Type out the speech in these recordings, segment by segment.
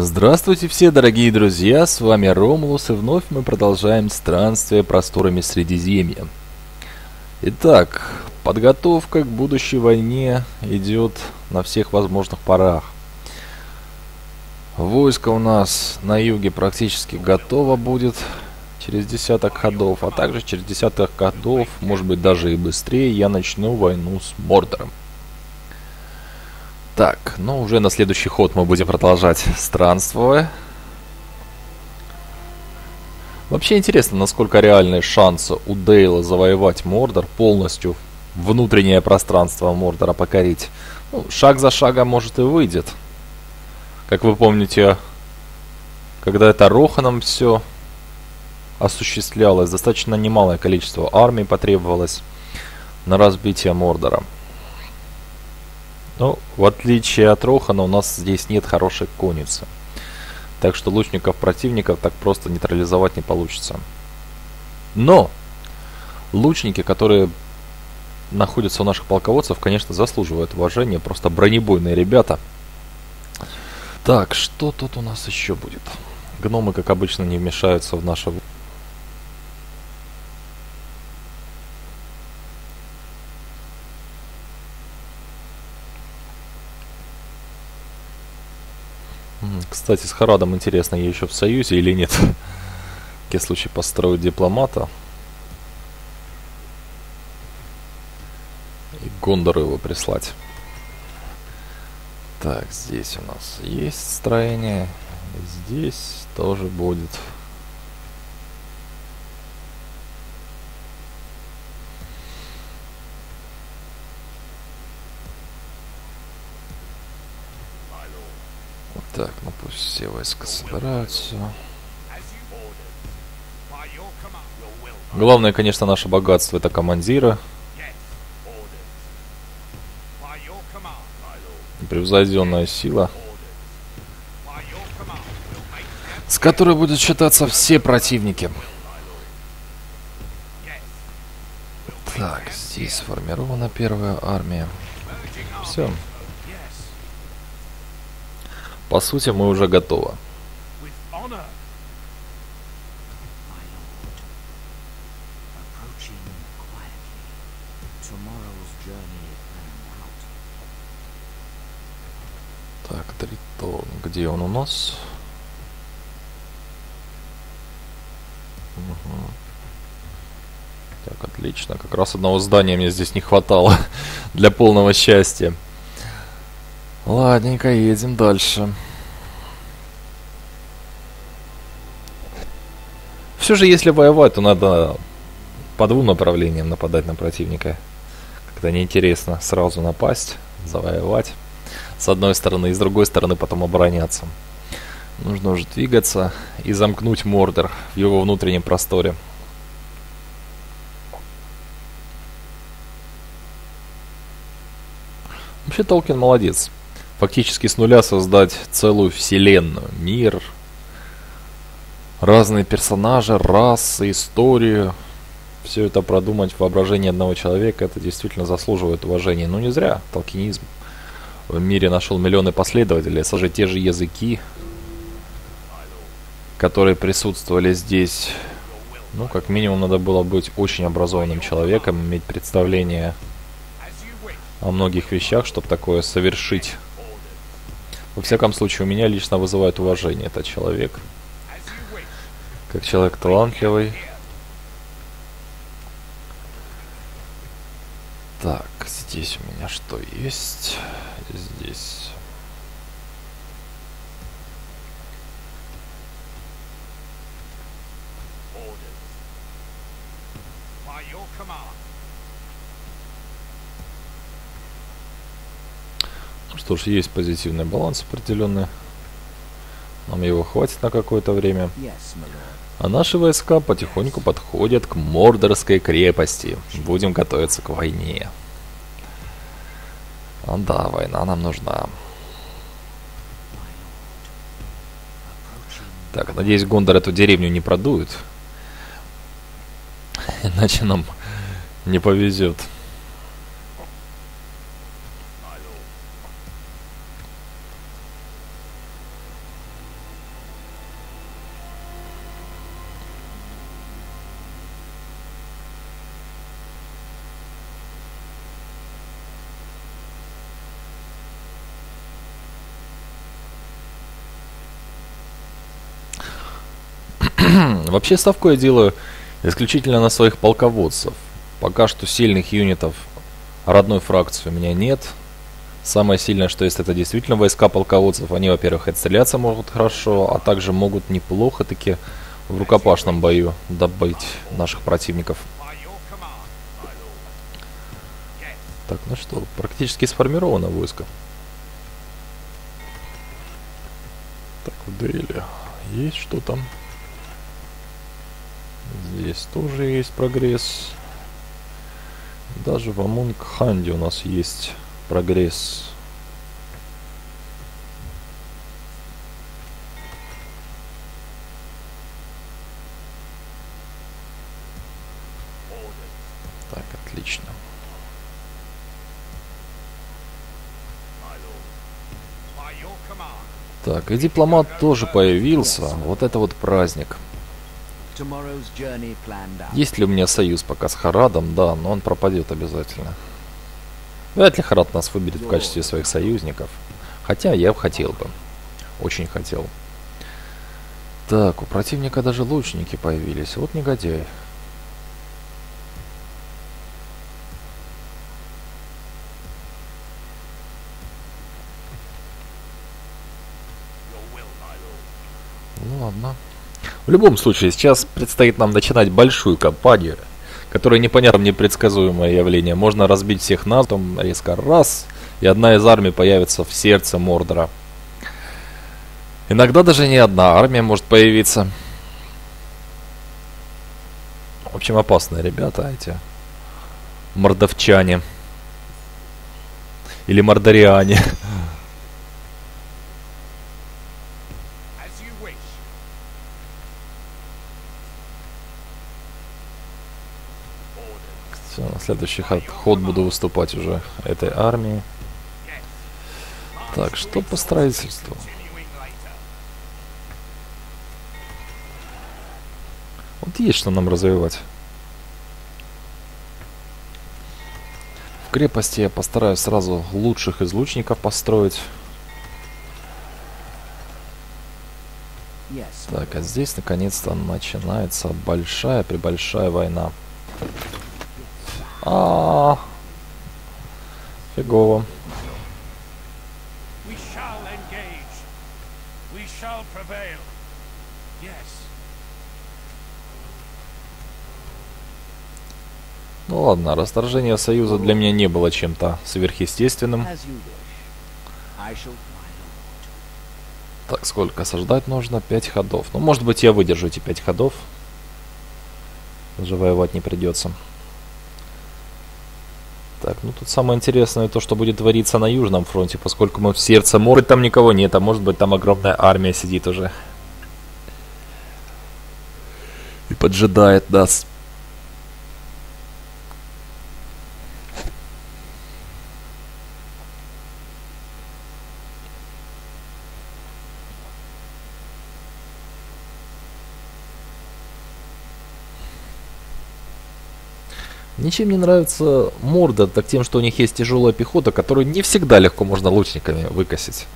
Здравствуйте все, дорогие друзья, с вами Ромулус, и вновь мы продолжаем странствие просторами Средиземья. Итак, подготовка к будущей войне идет на всех возможных парах. Войско у нас на юге практически готово будет через десяток ходов, а также через десяток ходов, может быть даже и быстрее, я начну войну с Мордором. Так, ну уже на следующий ход мы будем продолжать странствуя. Вообще интересно, насколько реальные шансы у Дейла завоевать Мордор, полностью внутреннее пространство Мордора покорить. Ну, шаг за шагом может и выйдет. Как вы помните, когда это Роханом все осуществлялось, достаточно немалое количество армий потребовалось на разбитие Мордора. Ну, в отличие от Рохана, у нас здесь нет хорошей конницы. Так что лучников противников так просто нейтрализовать не получится. Но лучники, которые находятся у наших полководцев, конечно, заслуживают уважения. Просто бронебойные ребята. Так, что тут у нас еще будет? Гномы, как обычно, не вмешаются в наше Кстати, с Харадом интересно, я еще в союзе или нет. Какие случае построить дипломата. И Гондору его прислать. Так, здесь у нас есть строение. Здесь тоже будет. Так, ну пусть все войска собираются. Главное, конечно, наше богатство это командира. Превзойденная сила. С которой будут считаться все противники. Так, здесь сформирована первая армия. Все. По сути, мы уже готовы. Так, Тритон, где он у нас? Угу. Так, отлично. Как раз одного здания мне здесь не хватало для полного счастья. Ладненько, едем дальше. Все же, если воевать, то надо по двум направлениям нападать на противника. Когда неинтересно сразу напасть, завоевать. С одной стороны, и с другой стороны потом обороняться. Нужно уже двигаться и замкнуть Мордор в его внутреннем просторе. Вообще Толкин молодец фактически с нуля создать целую вселенную, мир, разные персонажи, расы, историю. Все это продумать в воображении одного человека, это действительно заслуживает уважения. Ну не зря толкинизм в мире нашел миллионы последователей, это те же языки, которые присутствовали здесь. Ну, как минимум, надо было быть очень образованным человеком, иметь представление о многих вещах, чтобы такое совершить. Во всяком случае, у меня лично вызывает уважение этот человек. Как человек талантливый. Так, здесь у меня что есть? Здесь... что ж, есть позитивный баланс определенный. Нам его хватит на какое-то время. А наши войска потихоньку подходят к Мордорской крепости. Будем готовиться к войне. А да, война нам нужна. Так, надеюсь, Гондор эту деревню не продует. Иначе нам не повезет. Вообще ставку я делаю исключительно на своих полководцев. Пока что сильных юнитов родной фракции у меня нет. Самое сильное, что есть, это действительно войска полководцев. Они, во-первых, отстреляться могут хорошо, а также могут неплохо таки в рукопашном бою добыть наших противников. Так, ну что, практически сформировано войско. Так, в дуэли есть что там? Здесь тоже есть прогресс. Даже в Амунг Ханде у нас есть прогресс. Так, отлично. Так, и дипломат тоже появился. Вот это вот праздник. Есть ли у меня союз пока с Харадом? Да, но он пропадет обязательно. Вряд ли Харад нас выберет в качестве своих союзников. Хотя я бы хотел бы. Очень хотел. Так, у противника даже лучники появились. Вот негодяй. Ну ладно. В любом случае, сейчас предстоит нам начинать большую кампанию, которая непонятно непредсказуемое явление. Можно разбить всех нас, потом резко раз, и одна из армий появится в сердце Мордора. Иногда даже не одна армия может появиться. В общем, опасные ребята эти. Мордовчане. Или мордориане. Все, на следующий ход, ход буду выступать уже этой армии. Так, что по строительству? Вот есть что нам развивать. В крепости я постараюсь сразу лучших из лучников построить. Так, а здесь наконец-то начинается большая-пребольшая война. А, -а, -а. фигово. Ну ладно, расторжение союза для меня не было чем-то сверхъестественным. Так, сколько осаждать нужно? Пять ходов. Ну, может быть, я выдержу эти пять ходов. Даже воевать не придется. Так, ну тут самое интересное то, что будет твориться на Южном фронте, поскольку мы в сердце моря, там никого нет, а может быть там огромная армия сидит уже. И поджидает нас. Ничем не нравится Морда, так тем, что у них есть тяжелая пехота, которую не всегда легко можно лучниками выкосить.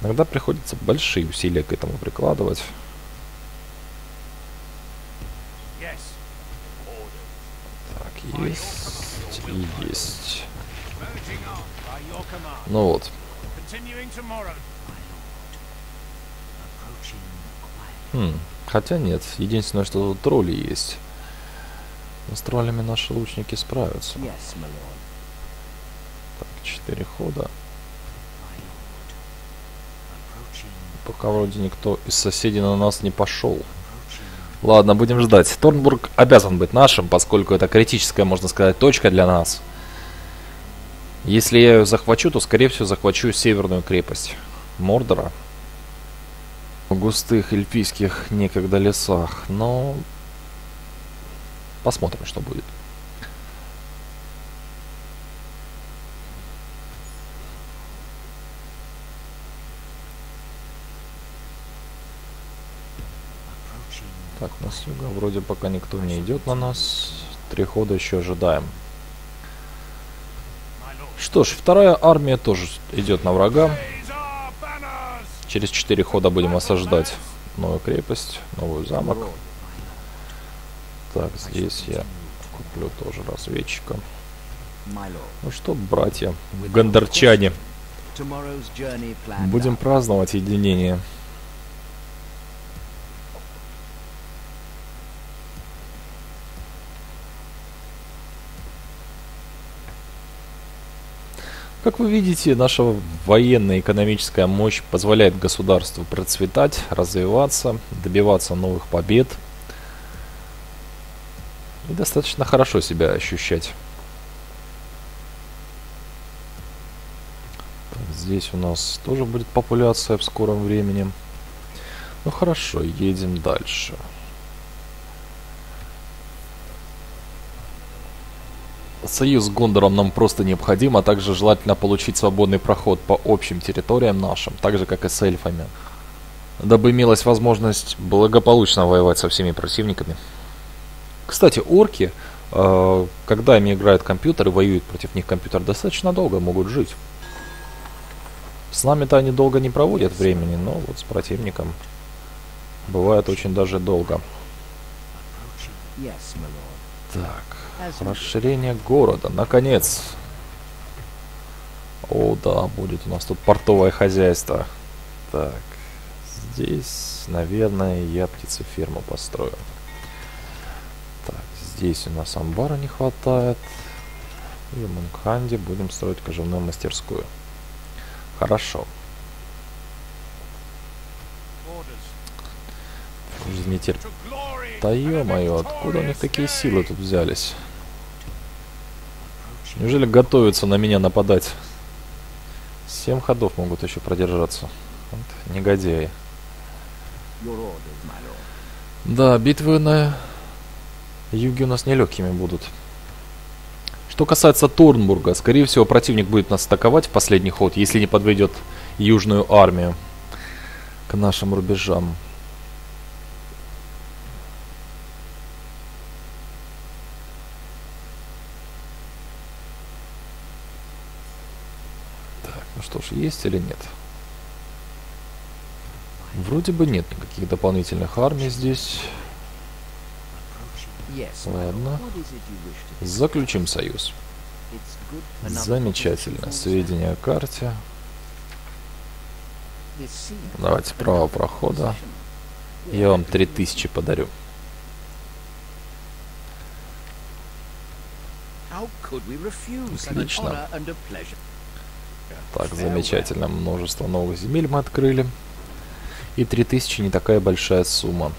Иногда приходится большие усилия к этому прикладывать. Так, есть есть. Ну вот. Хм, хотя нет, единственное, что тут тролли есть. Но с троллями наши лучники справятся. Так, четыре хода. Пока вроде никто из соседей на нас не пошел. Ладно, будем ждать. Торнбург обязан быть нашим, поскольку это критическая, можно сказать, точка для нас. Если я ее захвачу, то, скорее всего, захвачу северную крепость Мордора. В густых эльфийских некогда лесах. Но Посмотрим, что будет. Так, на с юга вроде пока никто не идет на нас. Три хода еще ожидаем. Что ж, вторая армия тоже идет на врага. Через четыре хода будем осаждать новую крепость, новый замок. Так, здесь я куплю тоже разведчика. Ну что, братья, гандерчане, будем праздновать единение. Как вы видите, наша военная экономическая мощь позволяет государству процветать, развиваться, добиваться новых побед и достаточно хорошо себя ощущать. Здесь у нас тоже будет популяция в скором времени. Ну хорошо, едем дальше. Союз с Гондором нам просто необходим, а также желательно получить свободный проход по общим территориям нашим, так же как и с эльфами. Дабы имелась возможность благополучно воевать со всеми противниками. Кстати, орки, э, когда ими играют компьютеры, воюют против них компьютер, достаточно долго могут жить. С нами-то они долго не проводят времени, но вот с противником бывает очень даже долго. Так. Расширение города, наконец. О, да, будет у нас тут портовое хозяйство. Так, здесь, наверное, я птицеферму построю. Здесь у нас амбара не хватает. И в Мункханде будем строить кожевную мастерскую. Хорошо. Жизнетерп... Да ё-моё, откуда у них такие силы тут взялись? Неужели готовятся на меня нападать? Семь ходов могут еще продержаться. Вот, негодяи. Да, битвы на юге у нас нелегкими будут. Что касается Торнбурга, скорее всего противник будет нас атаковать в последний ход, если не подведет южную армию к нашим рубежам. что ж, есть или нет? Вроде бы нет никаких дополнительных армий здесь. Ладно. Заключим союз. Замечательно. Сведения о карте. Давайте право прохода. Я вам 3000 подарю. Отлично. Так, замечательно. Множество новых земель мы открыли. И 3000 не такая большая сумма.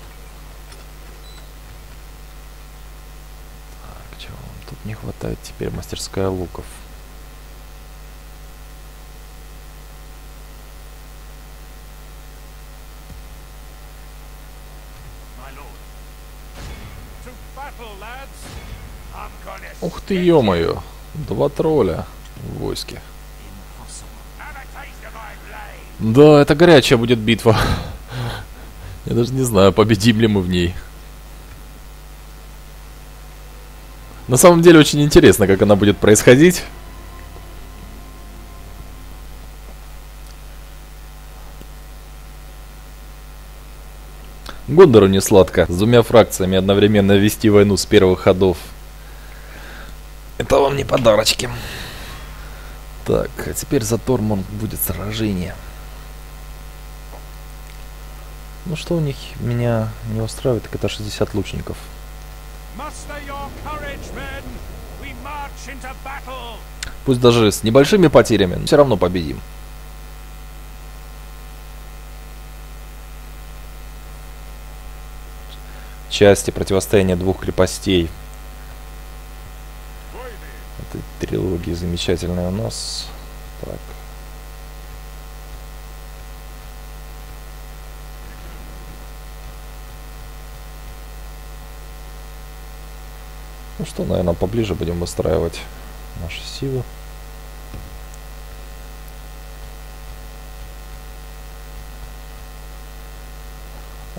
Так, чего вам тут не хватает теперь? Мастерская луков. Ух ты, ё-моё! Два тролля в войске. Да, это горячая будет битва. Я даже не знаю, победим ли мы в ней. На самом деле очень интересно, как она будет происходить. Гондору не сладко. С двумя фракциями одновременно вести войну с первых ходов. Это вам не подарочки. Так, а теперь за Тормон будет сражение. Ну что у них меня не устраивает, так это 60 лучников. Пусть даже с небольшими потерями, но все равно победим. Части противостояния двух крепостей. Это трилогия замечательная у нас. Так. Ну что, наверное, поближе будем выстраивать наши силы.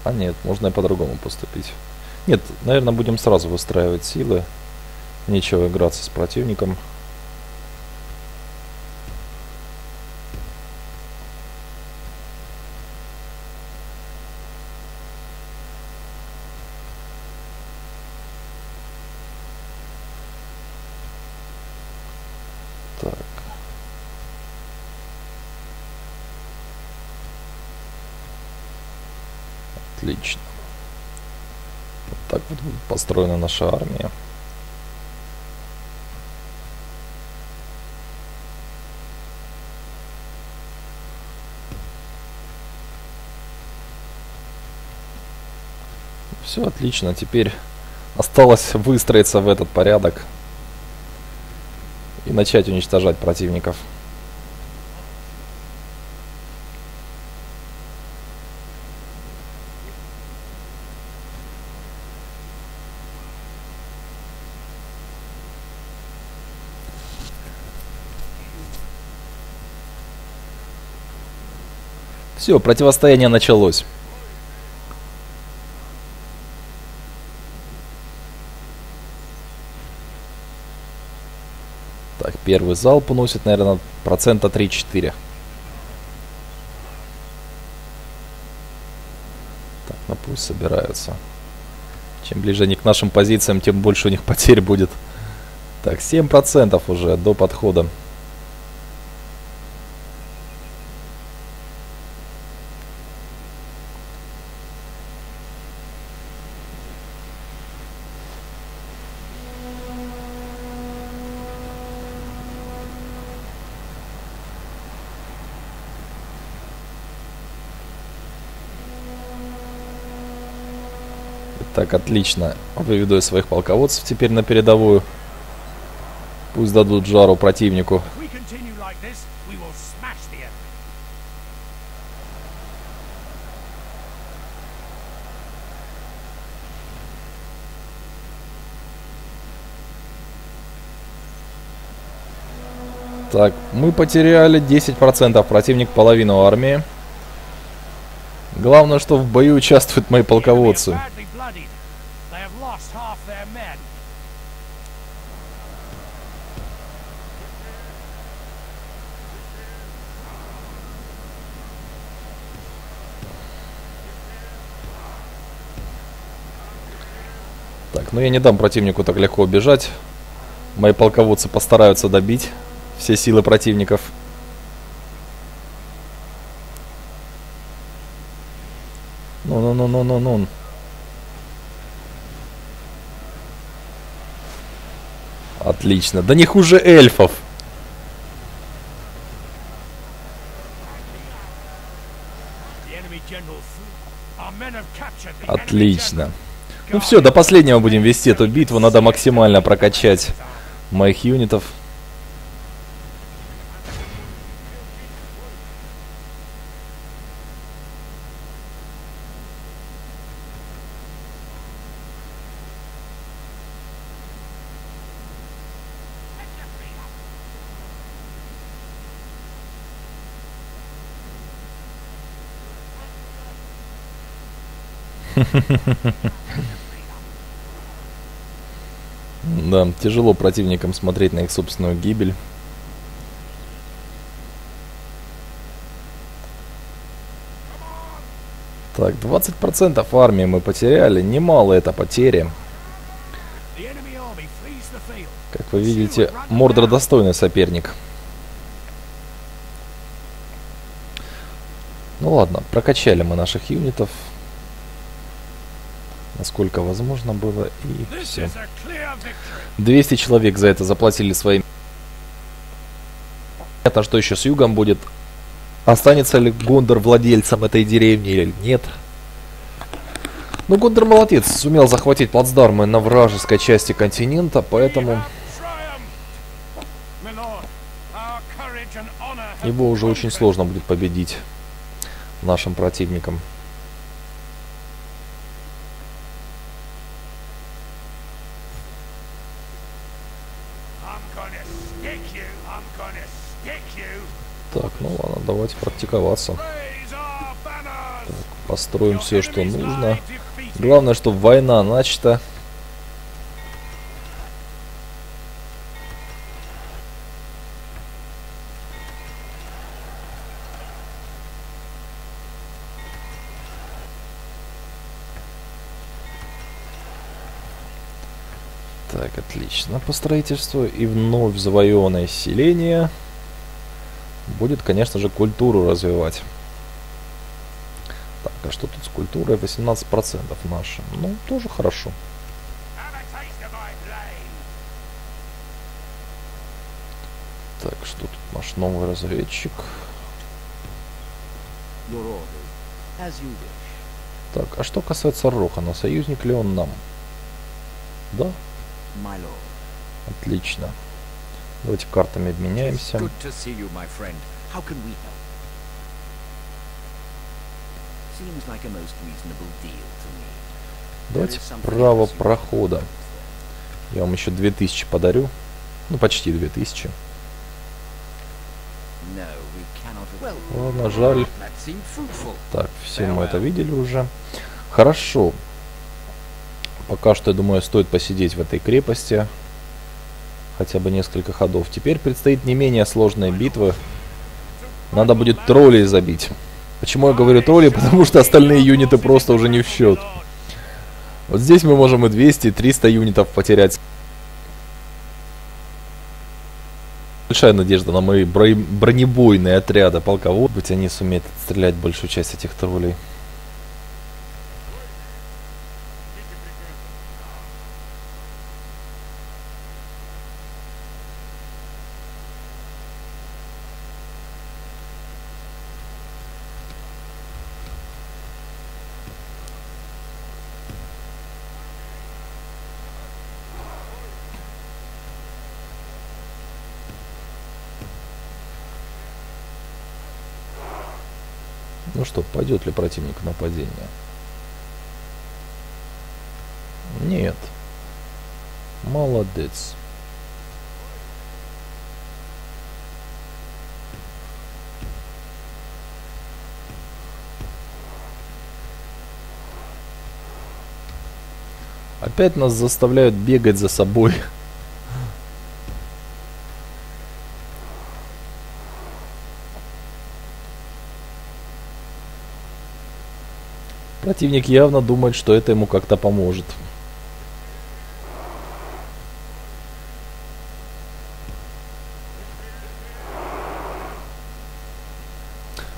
А нет, можно и по-другому поступить. Нет, наверное, будем сразу выстраивать силы. Нечего играться с противником. Отлично. Вот так вот будет построена наша армия. Все отлично. Теперь осталось выстроиться в этот порядок и начать уничтожать противников. Все, противостояние началось. Так, первый залп уносит, наверное, процента 3-4. Так, ну пусть собираются. Чем ближе они к нашим позициям, тем больше у них потерь будет. Так, 7% уже до подхода. Так, отлично. Выведу я своих полководцев теперь на передовую. Пусть дадут жару противнику. Так, мы потеряли 10%, противник половину армии. Главное, что в бою участвуют мои полководцы. Ну я не дам противнику так легко убежать. Мои полководцы постараются добить все силы противников. Ну-ну-ну-ну-ну-ну. Отлично. Да не хуже эльфов. Отлично. Ну все, до последнего будем вести эту битву. Надо максимально прокачать моих юнитов. Да, тяжело противникам смотреть на их собственную гибель. Так, 20% армии мы потеряли. Немало это потери. Как вы видите, Мордор достойный соперник. Ну ладно, прокачали мы наших юнитов насколько возможно было, и все. 200 человек за это заплатили своим. Это что еще с югом будет? Останется ли Гондор владельцем этой деревни или нет? Ну, Гондор молодец, сумел захватить плацдармы на вражеской части континента, поэтому... Его уже очень сложно будет победить нашим противникам. Так, ну ладно, практиковаться. Так, построим все, что нужно. Главное, чтобы война начата. Так, отлично. По строительству и вновь завоеванное селение будет, конечно же, культуру развивать. Так, а что тут с культурой? 18% наши. Ну, тоже хорошо. Так, что тут наш новый разведчик? Так, а что касается Рохана, союзник ли он нам? Да? Отлично. Давайте картами обменяемся. Давайте право прохода. Я вам еще 2000 подарю. Ну, почти 2000. Ладно, жаль. Так, все мы это видели уже. Хорошо. Пока что, я думаю, стоит посидеть в этой крепости. Хотя бы несколько ходов. Теперь предстоит не менее сложная битва. Надо будет троллей забить. Почему я говорю тролли? Потому что остальные юниты просто уже не в счет. Вот здесь мы можем и 200, и 300 юнитов потерять. Большая надежда на мои бронебойные отряды полководцев. Быть они сумеют отстрелять большую часть этих троллей. Ну что, пойдет ли противник нападение? Нет. Молодец. Опять нас заставляют бегать за собой. Противник явно думает, что это ему как-то поможет.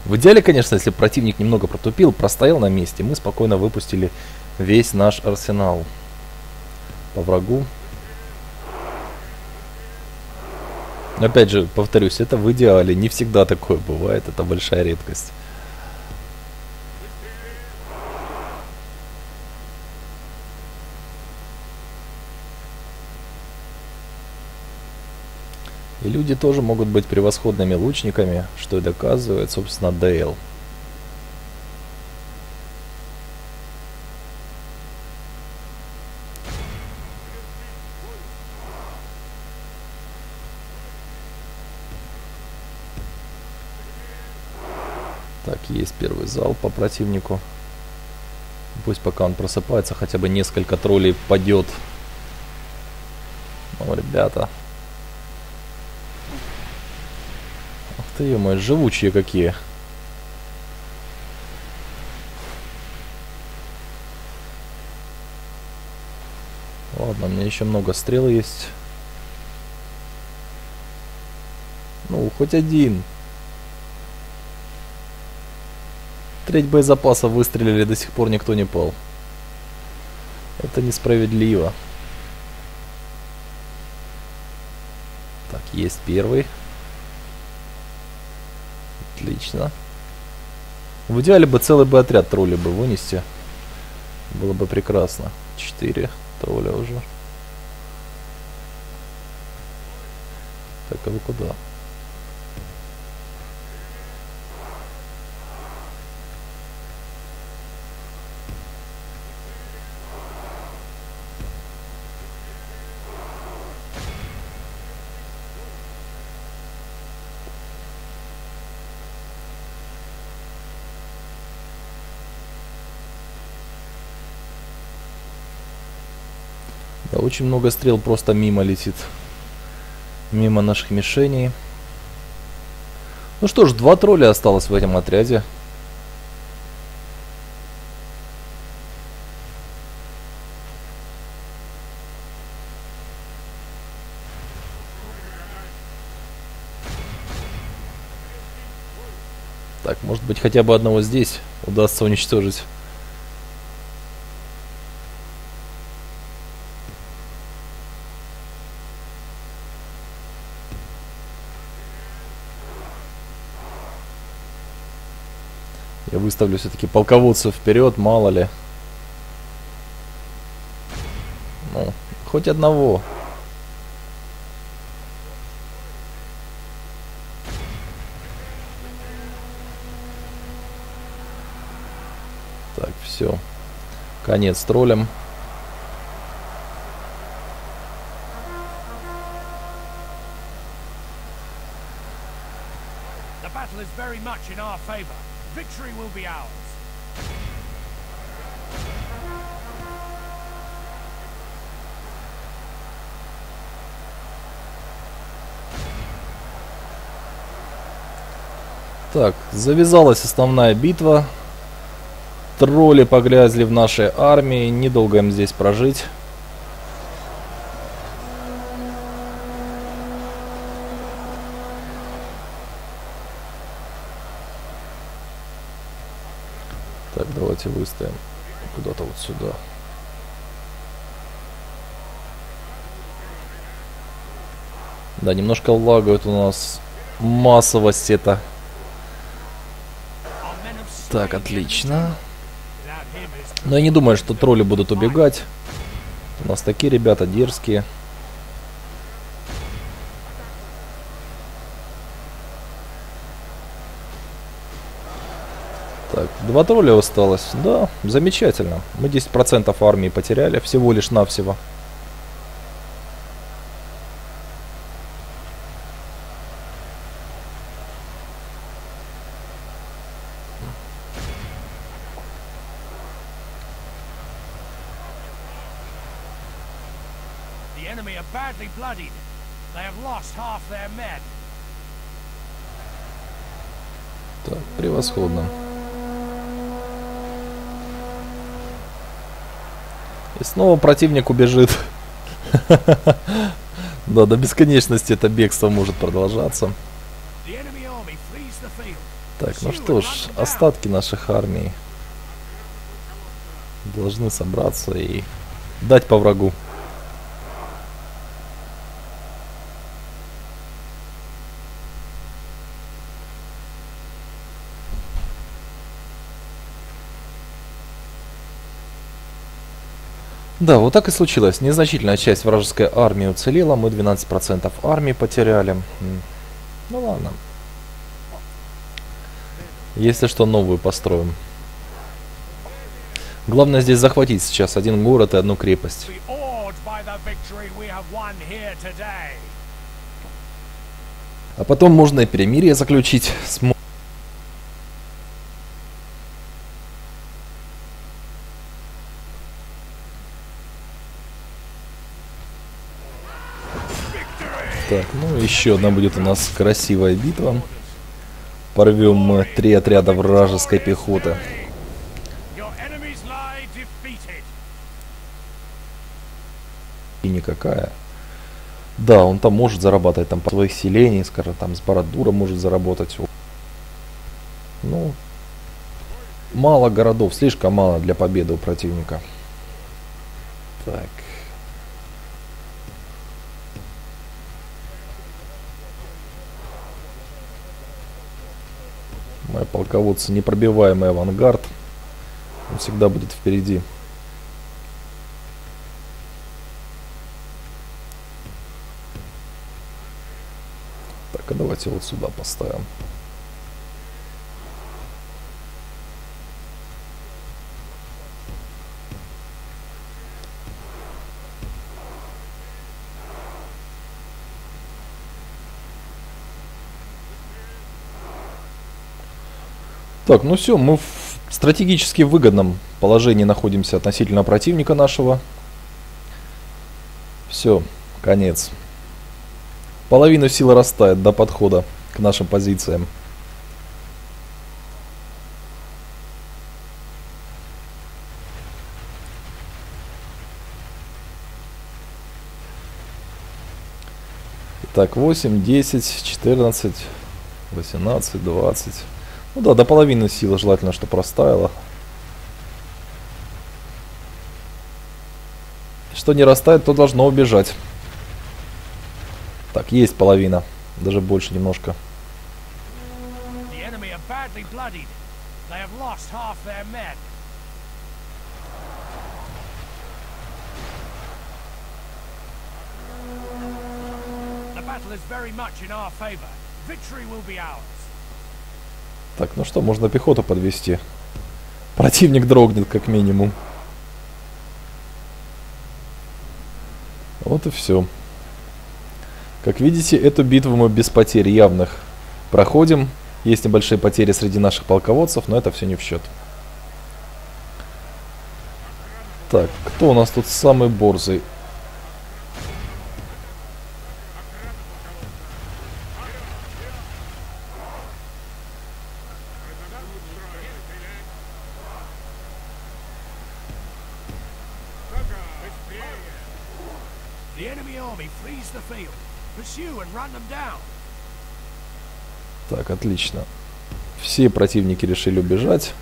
В идеале, конечно, если противник немного протупил, простоял на месте, мы спокойно выпустили весь наш арсенал по врагу. Опять же, повторюсь, это в идеале, не всегда такое бывает, это большая редкость. Люди тоже могут быть превосходными лучниками, что и доказывает, собственно, Дейл. Так, есть первый зал по противнику. Пусть пока он просыпается, хотя бы несколько троллей падет. Ну, ребята, ты ё живучие какие. Ладно, у меня еще много стрел есть. Ну, хоть один. Треть боезапаса выстрелили, до сих пор никто не пал. Это несправедливо. Так, есть первый. Отлично. В идеале бы целый бы отряд тролля бы вынести. Было бы прекрасно. Четыре тролля уже. Так, а вы куда? Да, очень много стрел просто мимо летит. Мимо наших мишеней. Ну что ж, два тролля осталось в этом отряде. Так, может быть хотя бы одного здесь удастся уничтожить. Я выставлю все-таки полководцев вперед, мало ли. Ну, хоть одного. Так, все. Конец троллем. Battle is very much in our favor. Victory will be ours. Так, завязалась основная битва. Тролли погрязли в нашей армии. Недолго им здесь прожить. Так, давайте выставим куда-то вот сюда. Да, немножко лагает у нас массовость это. Так, отлично. Но я не думаю, что тролли будут убегать. У нас такие ребята дерзкие. Так, два тролля осталось. Да, замечательно. Мы 10% армии потеряли, всего лишь навсего. the enemy И снова противник убежит. Да, до бесконечности это бегство может продолжаться. Так, ну что ж, остатки наших армий должны собраться и дать по врагу. Да, вот так и случилось. Незначительная часть вражеской армии уцелела, мы 12% армии потеряли. Ну ладно. Если что, новую построим. Главное здесь захватить сейчас один город и одну крепость. А потом можно и перемирие заключить с Так, ну еще одна будет у нас красивая битва. Порвем мы три отряда вражеской пехоты. И никакая. Да, он там может зарабатывать там по своих селений, скажем, там с Бородура может заработать. Ну, мало городов, слишком мало для победы у противника. Так. Полководцы непробиваемый авангард. Он всегда будет впереди. Так, а давайте вот сюда поставим. Так, ну все, мы в стратегически выгодном положении находимся относительно противника нашего. Все, конец. Половина силы растает до подхода к нашим позициям. Итак, 8, 10, 14, 18, 20. Ну да, до половины силы желательно, чтобы растаяло. Что не растает, то должно убежать. Так, есть половина. Даже больше немножко. The battle is very much in our favor. Victory will be ours. Так, ну что, можно пехоту подвести. Противник дрогнет, как минимум. Вот и все. Как видите, эту битву мы без потерь явных проходим. Есть небольшие потери среди наших полководцев, но это все не в счет. Так, кто у нас тут самый борзый? Так, отлично. Все противники решили убежать.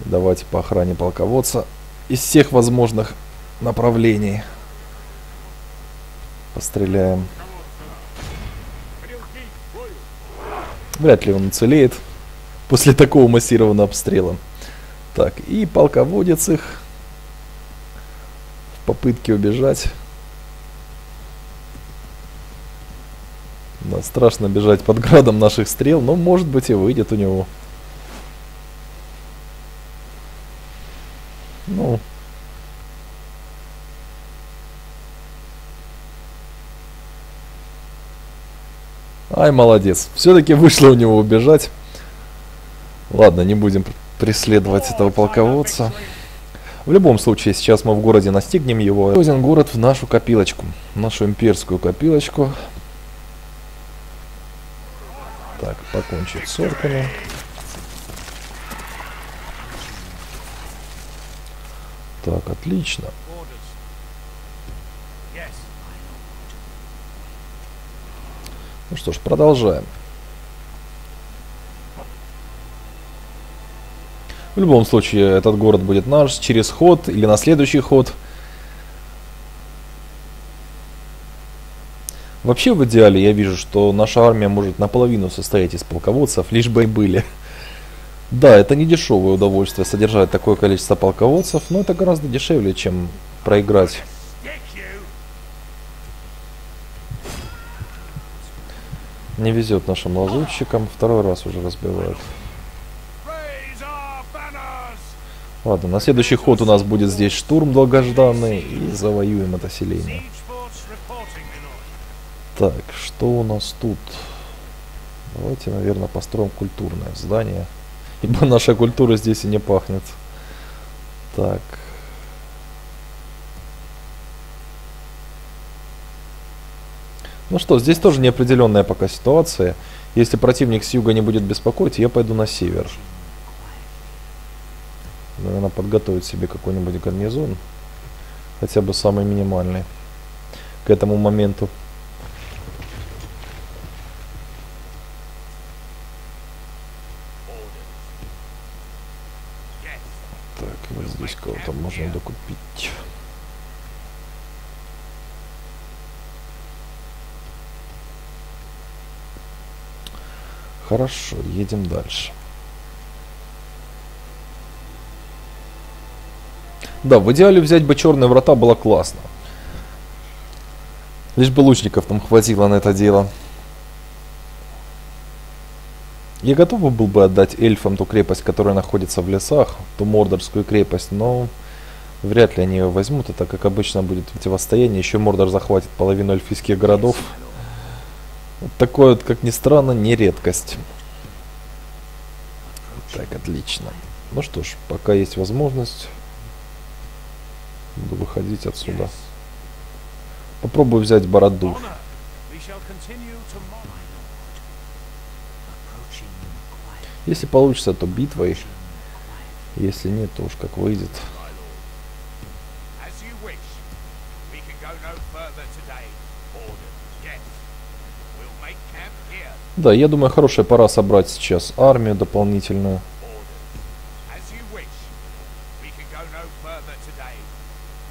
Давайте по охране полководца из всех возможных направлений. Постреляем. Вряд ли он уцелеет после такого массированного обстрела. Так, и полководец их в попытке убежать. Да, страшно бежать под градом наших стрел, но может быть и выйдет у него. Ну. Ай, молодец. Все-таки вышло у него убежать. Ладно, не будем преследовать этого полководца. В любом случае, сейчас мы в городе настигнем его. Один город в нашу копилочку. Нашу имперскую копилочку. Так, покончить с орками. Так, отлично. Ну что ж, продолжаем. В любом случае, этот город будет наш через ход или на следующий ход. Вообще, в идеале, я вижу, что наша армия может наполовину состоять из полководцев, лишь бы и были. Да, это не дешевое удовольствие содержать такое количество полководцев, но это гораздо дешевле, чем проиграть. Не везет нашим лазутчикам, второй раз уже разбивают. Ладно, на следующий ход у нас будет здесь штурм долгожданный и завоюем это селение. Так, что у нас тут? Давайте, наверное, построим культурное здание. Ибо наша культура здесь и не пахнет. Так. Ну что, здесь тоже неопределенная пока ситуация. Если противник с юга не будет беспокоить, я пойду на север. Наверное, подготовить себе какой-нибудь гарнизон. Хотя бы самый минимальный. К этому моменту. Yes. Так, вот здесь кого-то можно докупить. Хорошо, едем дальше. Да, в идеале взять бы черные врата было классно. Лишь бы лучников там хватило на это дело. Я готов был бы отдать эльфам ту крепость, которая находится в лесах, ту мордорскую крепость, но вряд ли они ее возьмут, так как обычно будет противостояние, еще Мордор захватит половину эльфийских городов. Такое как ни странно, не редкость. Так, отлично. Ну что ж, пока есть возможность, буду выходить отсюда. Попробую взять бороду. Если получится, то битвой. Если нет, то уж как выйдет. Да, я думаю, хорошая пора собрать сейчас армию дополнительную.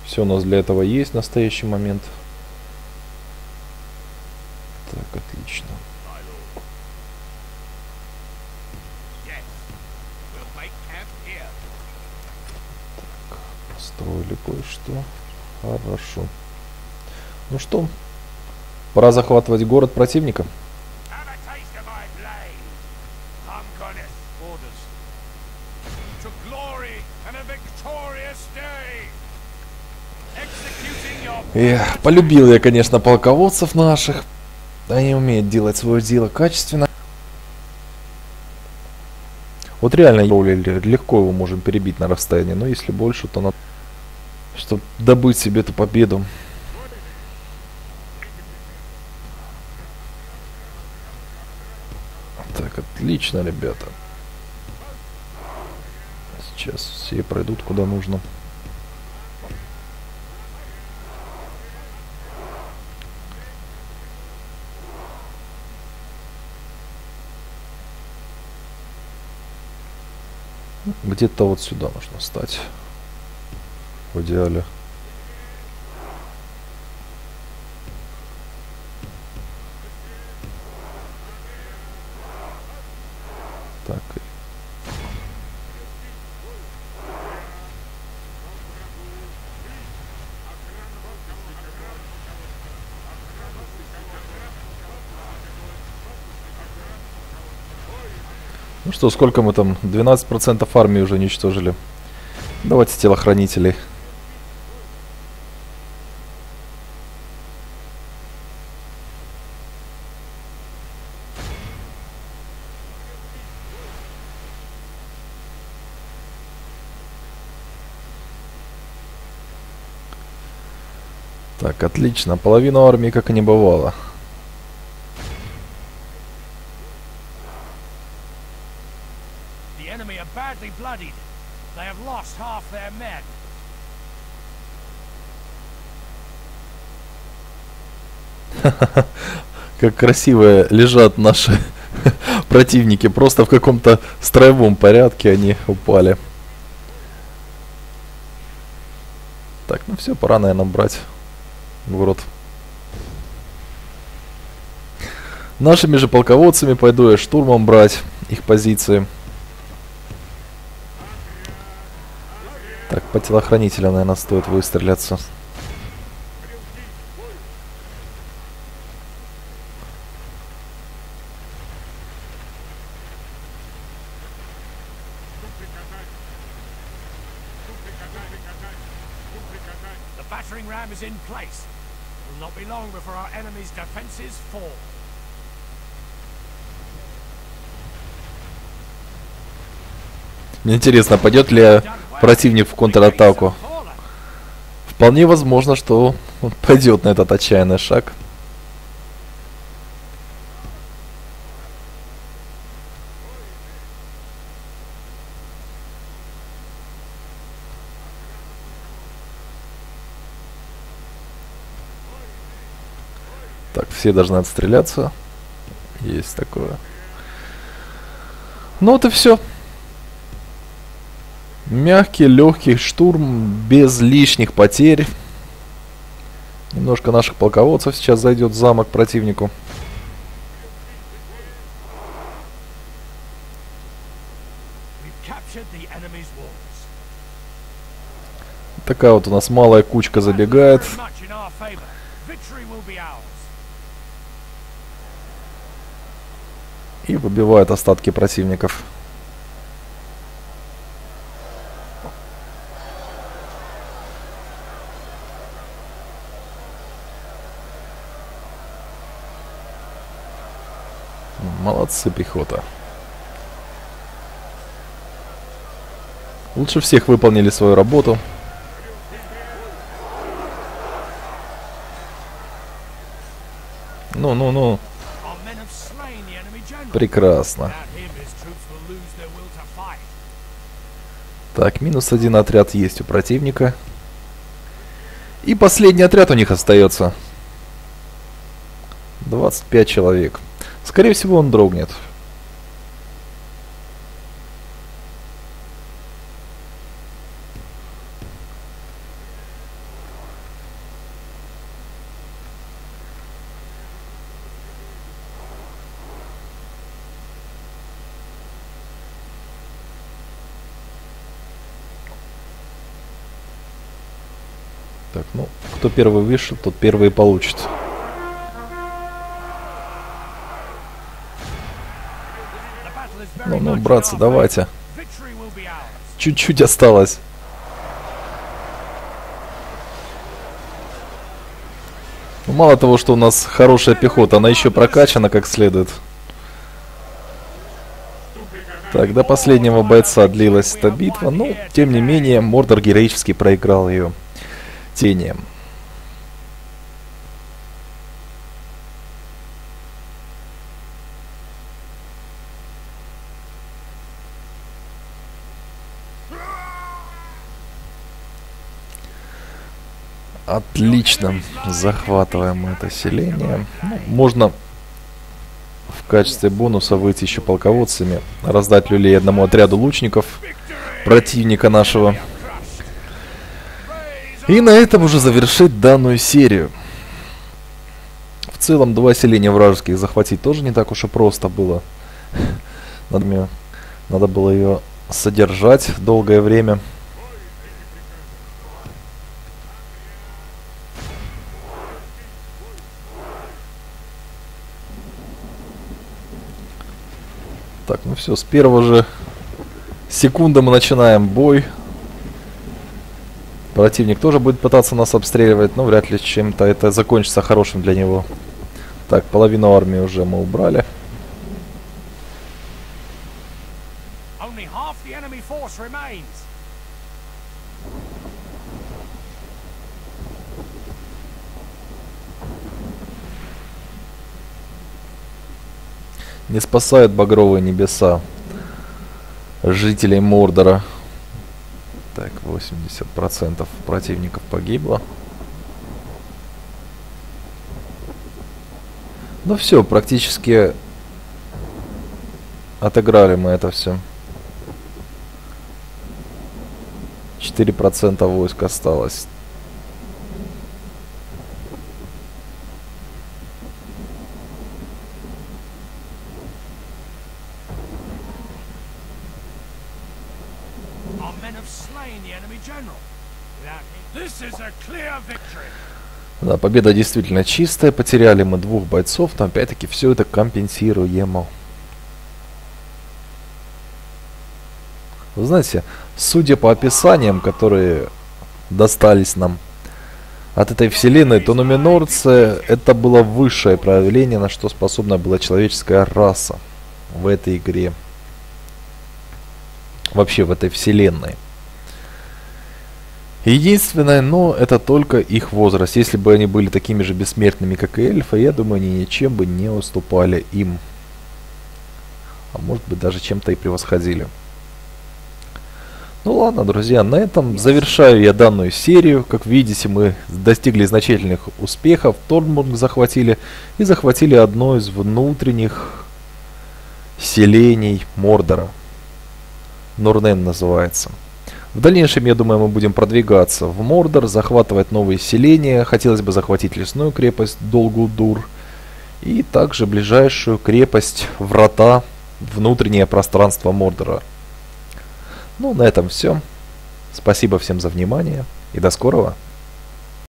Все у нас для этого есть в настоящий момент. Так, отлично. Построили кое-что. Хорошо. Ну что, пора захватывать город противника. Эх, полюбил я, конечно, полководцев наших. Они умеют делать свое дело качественно. Вот реально легко его можем перебить на расстоянии, но если больше, то надо, чтобы добыть себе эту победу. Так, отлично, ребята. Сейчас все пройдут куда нужно. Где-то вот сюда нужно стать. В идеале. Так. Ну что, сколько мы там? 12% армии уже уничтожили. Давайте телохранителей. Так, отлично. Половину армии как и не бывало. Как красиво лежат наши противники. Просто в каком-то строевом порядке они упали. Так, ну все, пора, наверное, брать город. Нашими же полководцами пойду я штурмом брать их позиции. Так, по телохранителям, наверное, стоит выстреляться. The battering ram is in place. It will not be long before our enemy's defenses fall. Мне интересно, пойдет ли противник в контратаку. Вполне возможно, что он пойдет на этот отчаянный шаг. Так, все должны отстреляться. Есть такое. Ну вот и все. Мягкий, легкий штурм, без лишних потерь. Немножко наших полководцев сейчас зайдет в замок противнику. Такая вот у нас малая кучка забегает. И выбивает остатки противников. Молодцы, пехота. Лучше всех выполнили свою работу. Ну, ну, ну. General. Прекрасно. Так, минус один отряд есть у противника. И последний отряд у них остается. 25 человек. Скорее всего, он дрогнет. Так, ну, кто первый вышел, тот первый и получит. Ну, ну, братцы, давайте. Чуть-чуть осталось. Ну, Мало того, что у нас хорошая пехота, она еще прокачана как следует. Так, до последнего бойца длилась эта битва, но, тем не менее, Мордор героически проиграл ее тением. Отлично. Захватываем это селение. Ну, можно в качестве бонуса выйти еще полководцами, раздать люлей одному отряду лучников противника нашего. И на этом уже завершить данную серию. В целом, два селения вражеских захватить тоже не так уж и просто было. Надо, надо было ее содержать долгое время. Все, с первого же секунды мы начинаем бой. Противник тоже будет пытаться нас обстреливать, но вряд ли чем-то это закончится хорошим для него. Так, половину армии уже мы убрали. Only half the enemy force remains. Не спасают багровые небеса жителей Мордора. Так, 80% противников погибло. Ну все, практически отыграли мы это все. 4% войск осталось. Да, победа действительно чистая. Потеряли мы двух бойцов, но опять-таки все это компенсируемо. Вы знаете, судя по описаниям, которые достались нам от этой вселенной, то нуминорцы это было высшее проявление, на что способна была человеческая раса в этой игре. Вообще в этой вселенной. Единственное, но это только их возраст. Если бы они были такими же бессмертными, как и эльфы, я думаю, они ничем бы не уступали им. А может быть даже чем-то и превосходили. Ну ладно, друзья, на этом завершаю я данную серию. Как видите, мы достигли значительных успехов. Торнбург захватили и захватили одно из внутренних селений Мордора. Норнен называется. В дальнейшем, я думаю, мы будем продвигаться в Мордор, захватывать новые селения. Хотелось бы захватить лесную крепость Долгудур. И также ближайшую крепость Врата, внутреннее пространство Мордора. Ну, на этом все. Спасибо всем за внимание и до скорого.